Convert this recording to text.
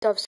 doves